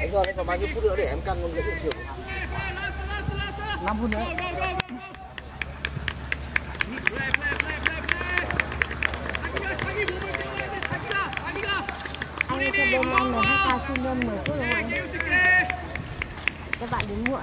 Anh rồi, còn bao nhiêu phút nữa để em căn con dẫn hiện trường? 5 phút nữa. Anh cho bên anh là hai ca xin đơn 10 phút rồi. Các bạn đến muộn.